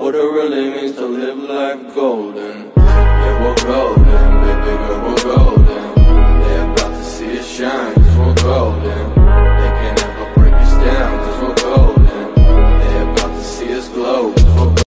What it really means to live life golden. Yeah, we're golden, baby girl, we're golden. They're about to see us shine, cause we're golden. They can never break us down, cause we're golden. They're about to see us glow,